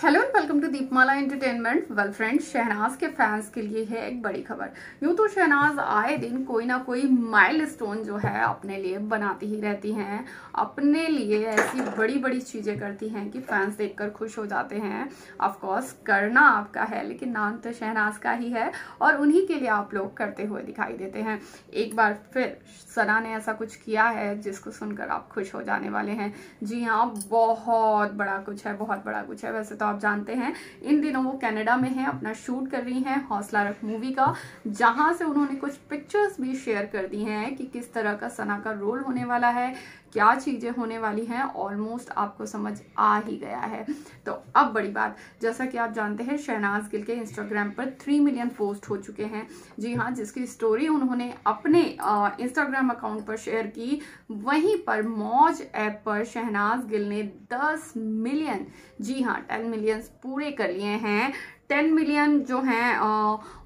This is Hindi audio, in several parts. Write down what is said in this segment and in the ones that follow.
Hello and welcome to Deepmala entertainment. Well friends, Shehnaz के फैंस के लिए है एक बड़ी खबर। यूँ तो शहनाज आए दिन कोई ना कोई माइलस्टोन जो है अपने लिए बनाती ही रहती हैं। अपने लिए ऐसी बड़ी बड़ी चीज़ें करती हैं कि फैंस देखकर खुश हो जाते हैं। ऑफ़ कोर्स करना आपका है, लेकिन नाम तो शहनाज का ही है और उन्हीं के लिए आप लोग करते हुए दिखाई देते हैं। एक बार फिर सना ने ऐसा कुछ किया है जिसको सुनकर आप खुश हो जाने वाले हैं। जी हाँ बहुत बड़ा कुछ है, बहुत बड़ा कुछ है। वैसे तो तो आप जानते हैं, इन दिनों वो कनाडा में है, अपना शूट कर रही हैं हौसला रख मूवी का, जहाँ से उन्होंने कुछ पिक्चर्स भी शेयर कर दी हैं कि किस तरह का सना का रोल होने वाला है, क्या चीज़ें होने वाली हैं ऑलमोस्ट आपको समझ आ ही गया है। तो अब बड़ी बात, जैसा कि आप जानते हैं, शहनाज गिल के इंस्टाग्राम पर थ्री मिलियन पोस्ट हो चुके हैं। जी हाँ जिसकी स्टोरी उन्होंने अपने इंस्टाग्राम अकाउंट पर शेयर की, वहीं पर मौज ऐप पर शहनाज गिल ने दस मिलियन जी हाँ टेन मिलियंस पूरे कर लिए हैं। टेन मिलियन जो हैं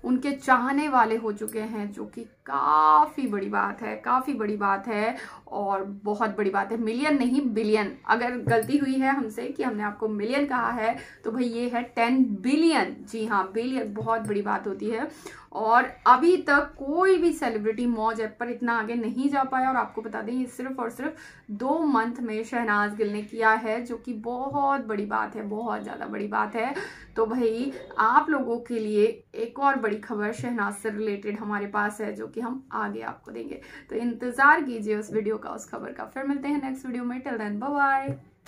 उनके चाहने वाले हो चुके हैं, जो कि काफ़ी बड़ी बात है, काफ़ी बड़ी बात है और बहुत बड़ी बात है। मिलियन नहीं, बिलियन। अगर गलती हुई है हमसे कि हमने आपको मिलियन कहा है तो भाई ये है टेन बिलियन। जी हाँ बिलियन बहुत बड़ी बात होती है। और अभी तक कोई भी सेलिब्रिटी मौज ऐप पर इतना आगे नहीं जा पाया और आपको बता दें, ये सिर्फ़ और सिर्फ़ दो मंथ में शहनाज गिल ने किया है, जो कि बहुत बड़ी बात है, बहुत ज़्यादा बड़ी बात है। तो भाई आप लोगों के लिए एक और बड़ी खबर शहनाज से रिलेटेड हमारे पास है, जो कि हम आगे आपको देंगे। तो इंतज़ार कीजिए उस वीडियो का, उस खबर का। फिर मिलते हैं नेक्स्ट वीडियो में। Till then bye